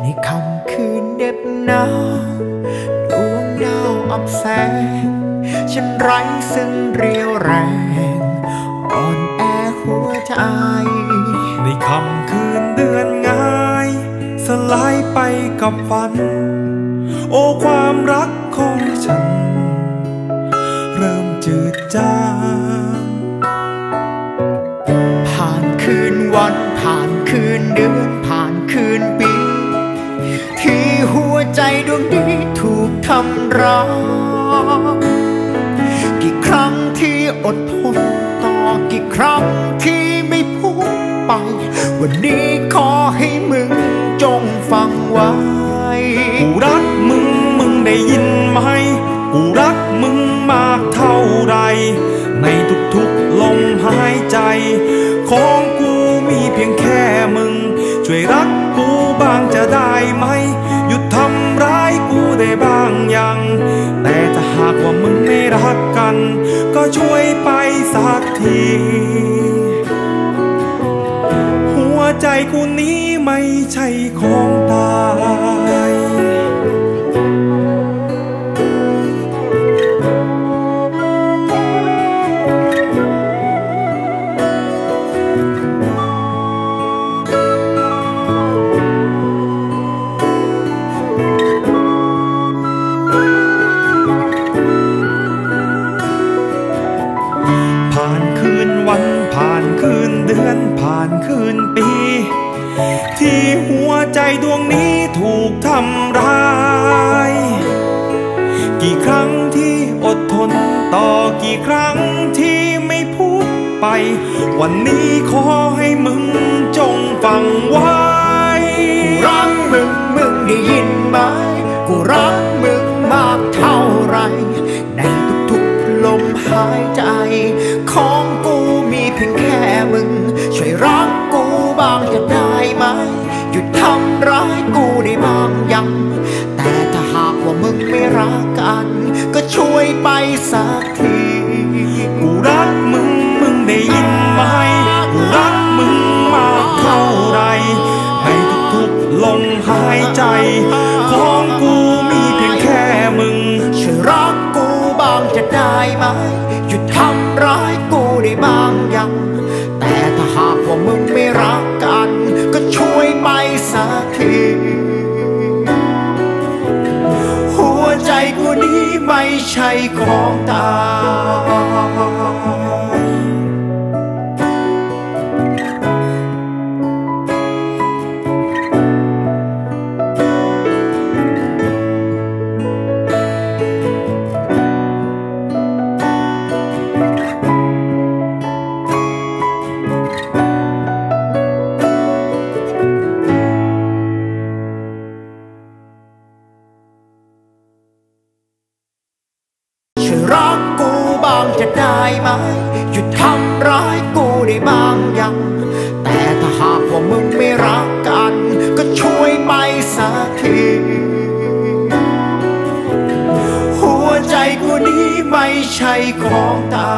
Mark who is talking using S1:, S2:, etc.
S1: ในค่ำคืนเด็บหนาวดวงดาวอับแสง ฉันไร้ซึ่งเรียวแรง อ่อนแอหัวใจ
S2: ในค่ำคืนเดือนง่าย สลายไปกับฝัน โอ้ความรักของฉัน เริ่มจืดจาง
S1: ผ่านคืนวันผ่านคืนเดือนผ่านคืน ดวงนี้ถูกทำร้ายกี่ครั้งที่อดทนต่อกี่ครั้งที่ไม่พูดไป วันนี้ขอให้มึงจงฟังไว้
S2: กูรักมึงมึงได้ยินไหม กูรักมึงมากเท่าไร ในทุกๆลมหายใจ ใจกูนี้ไม่ใช่ของายผ่านคืนวันผ่านคืนเดือนผ่านคืนปี ที่หัวใจดวงนี้ถูกทำร้าย กี่ครั้งที่อดทนต่อกี่ครั้งที่ไม่พูดไป วันนี้ขอให้มึงจงฟังไว้
S1: รักมึงมึงได้ยินไหมกูรัก มหายใจ ของกูมีเพียงแค่มึง ช่วยรักกูบ้างจะได้ไหม หยุดทำร้ายกูได้บ้างยัง แต่ถ้าหากว่ามึงไม่รักกัน ก็ช่วยไปสักที
S2: กูรักมึงมึงได้ยินไหม กูรักมึงมากเท่าไรในทุกๆลมหายใจ
S1: ได้ไหม หยุดทำร้ายกูได้บ้างยัง แต่ถ้าหากว่ามึงไม่รักกัน ก็ช่วยไปสักที หัวใจกูนี้ไม่ใช่ของตา ไหม หยุดทำร้ายกูได้บ้างยัง แต่ถ้าหากว่ามึงไม่รักกัน ก็ช่วยไปสักที หัวใจกูนี้ไม่ใช่ของตา